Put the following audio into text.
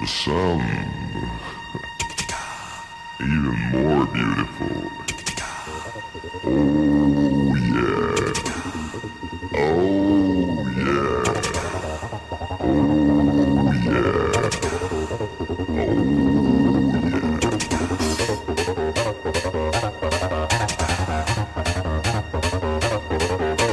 The sound, even more beautiful. Oh yeah. Oh yeah. Oh yeah. Oh yeah.